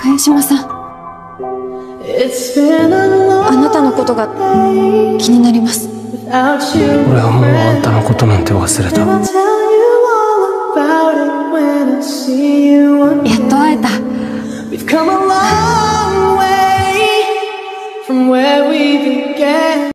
萱島さん。あなたのことが気になります。俺はもうあんたのことなんて忘れた。やっと会えた。We've come a long way from where we been.